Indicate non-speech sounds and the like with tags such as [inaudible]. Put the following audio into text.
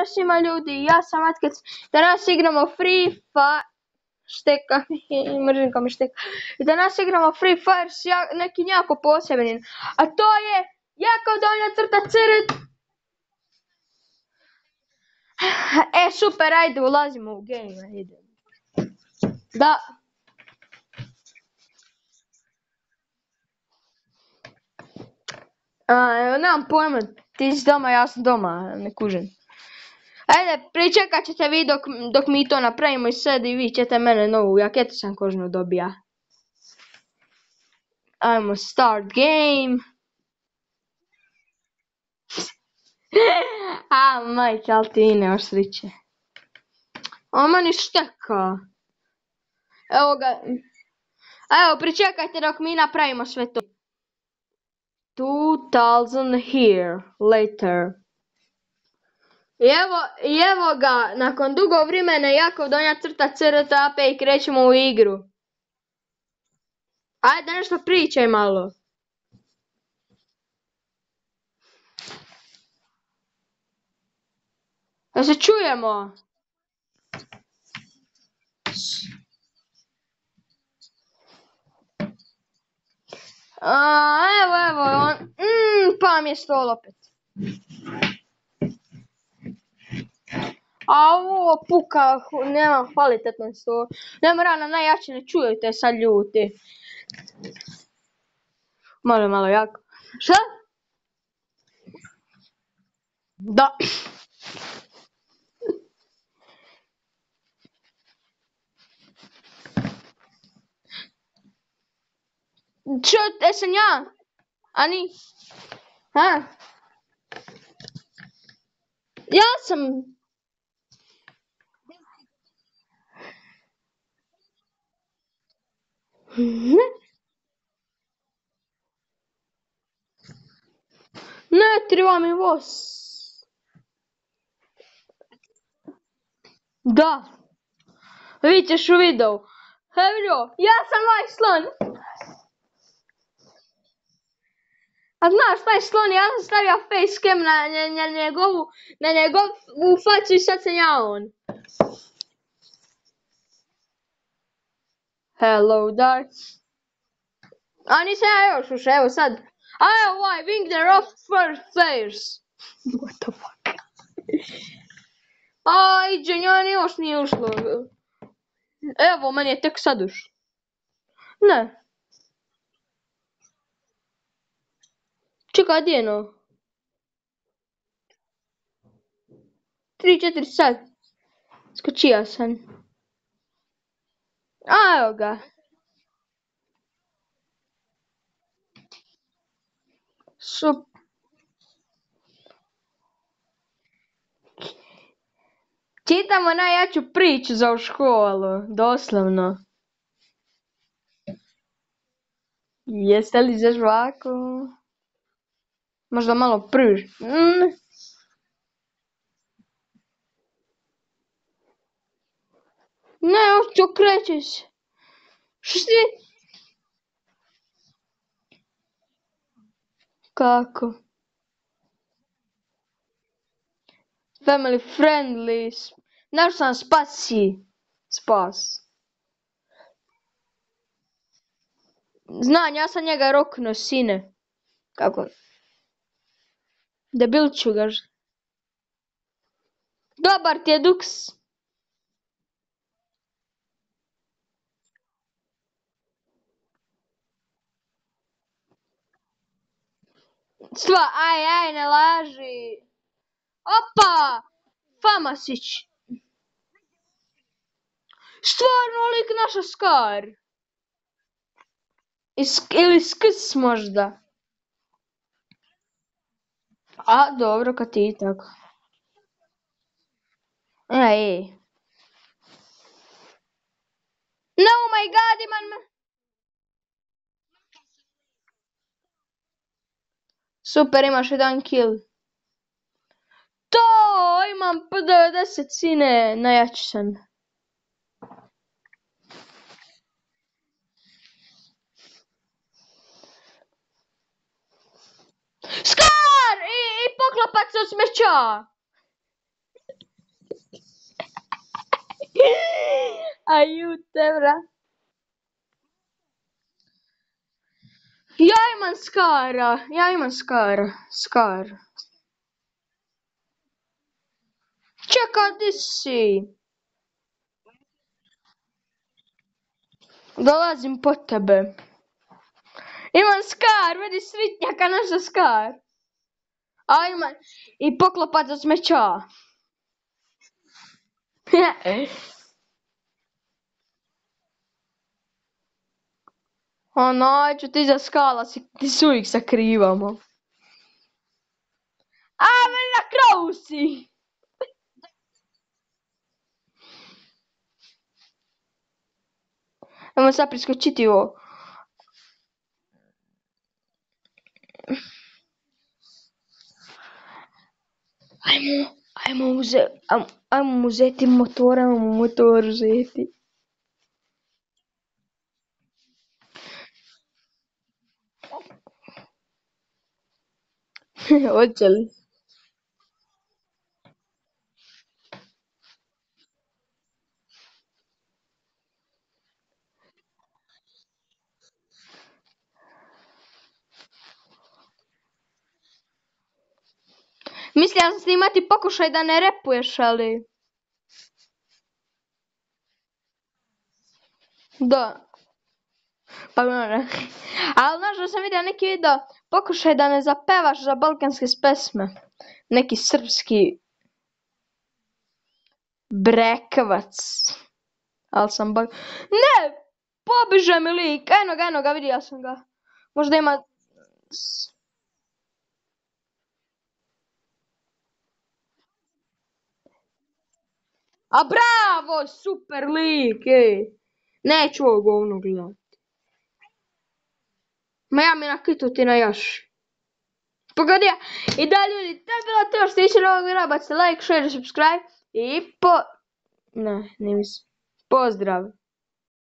Pozdrav svima ljudi, ja sam Atkec, danas igramo Free Fire, šteka, [laughs] mrzim kao mi šteka, i danas igramo Free Fire s nekim jako posebnim, a to je jako donja crta crt. [sighs] E, super, ajde, ulazimo u game, idemo. Da. A, nemam pojma, ti si doma, ja sam doma, ne kužim. Ajde, pričekat ćete vi dok, dok mi to napravimo i sad i vi ćete mene novu jaketu sam kožnu dobija. Ajmo start game. [laughs] A, majke, ali ti ne osriće. O, meni šteka. Evo ga. Evo, pričekajte dok mi napravimo sve to. 2000 here, later. I evo, ga, nakon dugo vremena jako donja crta CRTAP i krećemo u igru. Ajde nešto pričaj malo. Da se čujemo. A, evo, evo, on, mm, pa mi je stol opet. A ovo puka, nema kvalitetno stol. Nema rana najjače, ne čujete sad ljuti. Malo, malo jako. Šta? Da. Čo, jesam ja? Ani? Ha? Ja sam... [laughs] Ne treba mi voz. Da. Vidjet ćeš u videu. Evo, ja sam ovaj slon. A znaš, taj slon, ja sam stavio facecam na, na, na njegovu, na njegov u facu i sad sam ja on. Hello, dark. A nisam ja još ušao, evo sad. Evo ovaj, wing the rough first players. [laughs] What the fuck? A, iđe, njoj još nije ušlo. Evo, meni je tek sad ušlo. Ne. Čekaj, gdje je no? 3-4 sad. Skočio sam. A, evo ga. Sup. Čitamo najjaču priču za u školu, doslovno. Jeste li za? Možda malo. Mm. Ne, što krećeš? Što si? Kako? Family friendly. Naš sam spasi. Spas. Znam, ja sam njega rokno, sine. Kako? Debil čugaš. Dobar ti je duks. Stva, aj, aj, ne laži. Opa! Famasić. Stvarno lik naša skar. Ili skrs možda. A, dobro, kad ti tako. Ej. Super, imaš jedan kill. To, imam P90 sine, najjači sam. Skar! I, i poklopac od smeća! Aiutevra. [laughs] Ja imam skara, ja imam skara, skar. Čekaj, di si? Dolazim po tebe. Imam skar, vidi svitnjaka naša skar. A imam i poklopac za smeća. [laughs] O nađu ti za skala si, ti se uvijek sakrivamo. A, meni na krovu si! Ajmo sad priskočiti ovo. Ajmo, ajmo uze, ajmo, ajmo uzeti motor, ajmo motor uzeti. [laughs] Li? Mislila sam snimati pokušaj da ne repuješ, ali... Da. Pa ne. [laughs] Ali znaš da sam vidio neki video, pokušaj da ne zapevaš za balkanske pesme. Neki srpski brekavac. Ali sam bak... Ne! Pobiže mi lik! Eno ga, eno ga, vidio sam ga. Možda ima... A bravo! Super lik, ej! Neću ovo govno gledat. Ma ja mi nakituti na još. Pogodio. I da ljudi, to je bilo to što tiče ovog videa. Bacite like, share, subscribe. I po... Ne, ne mislim. Pozdrav.